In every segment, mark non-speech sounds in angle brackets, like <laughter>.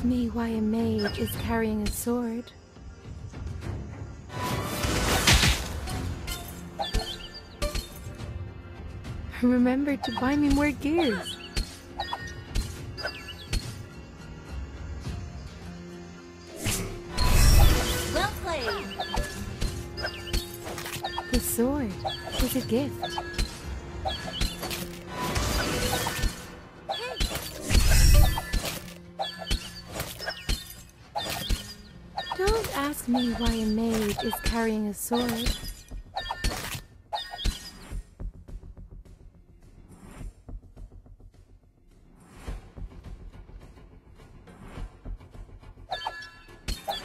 Ask me why a mage is carrying a sword. Remember to buy me more gears. Well played! The sword is a gift. Ask me why a mage is carrying a sword.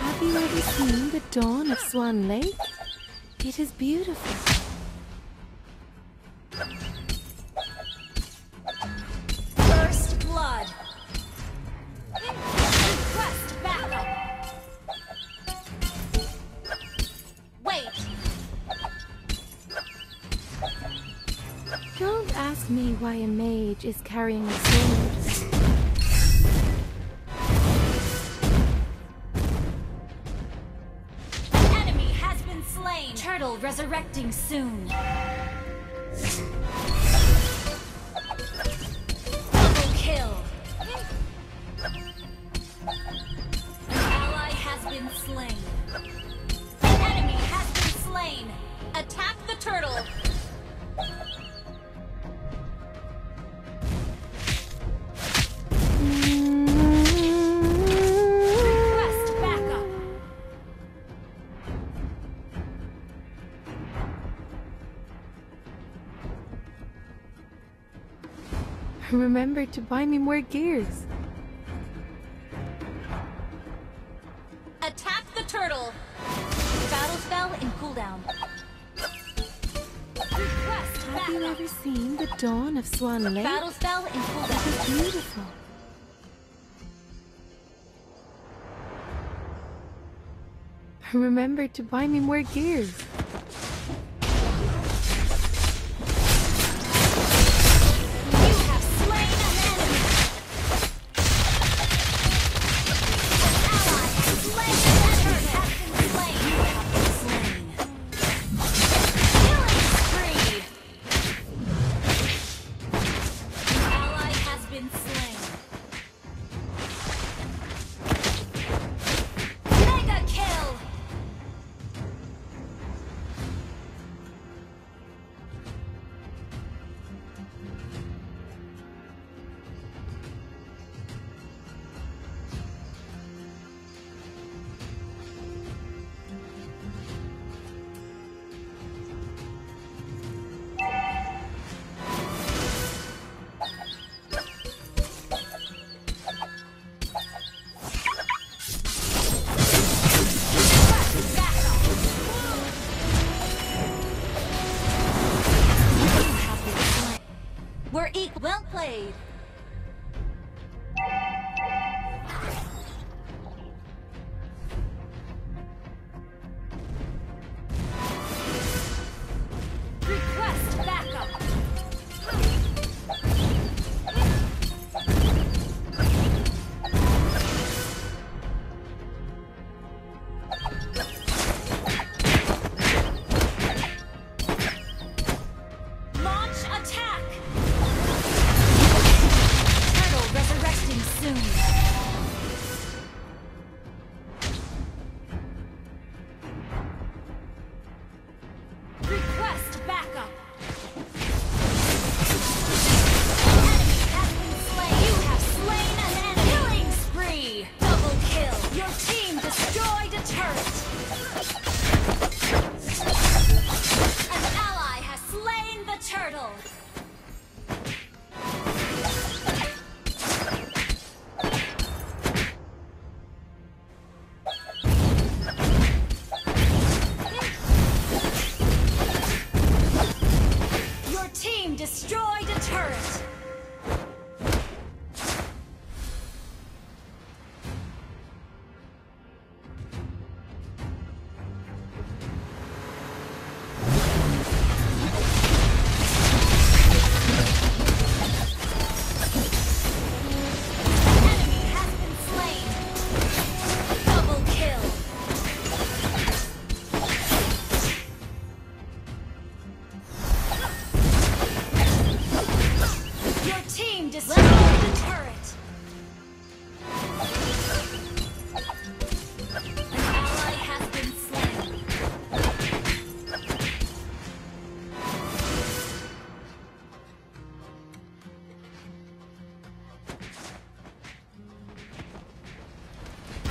Have you ever seen the dawn of Swan Lake? It is beautiful. Me why a mage is carrying a sword. Enemy has been slain! Turtle resurrecting soon! <laughs> Remember to buy me more gears. Attack the turtle! Battle spell in cooldown. Request Have you ever seen the dawn of Swan Lake? Battle spell in cooldown. is beautiful. Remember to buy me more gears. Played.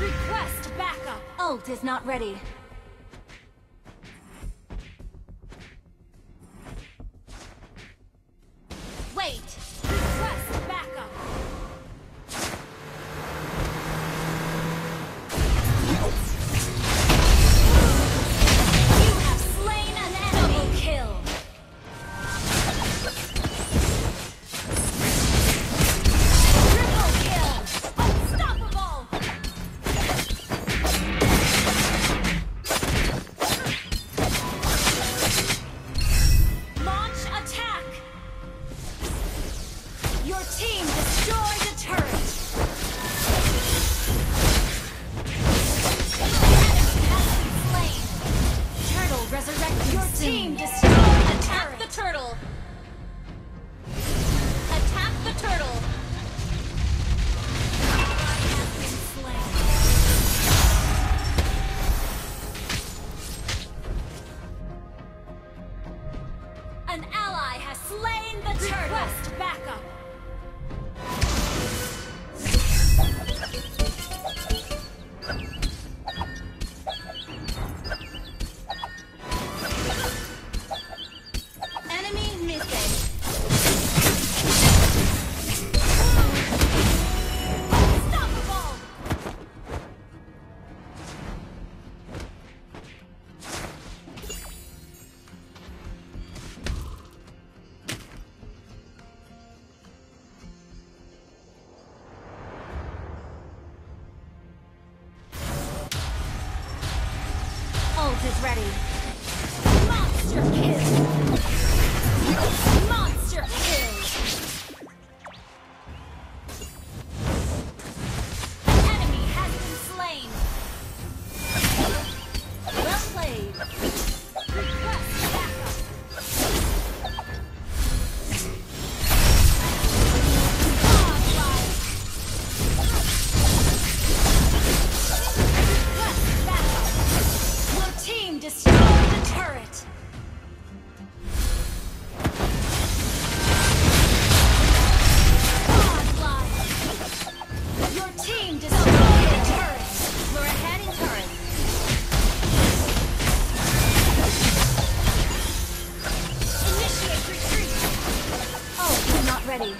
Request backup! Ult is not ready. ready. turret! Your team destroyed turret! We're ahead in turret. Initiate retreat! Oh, not ready.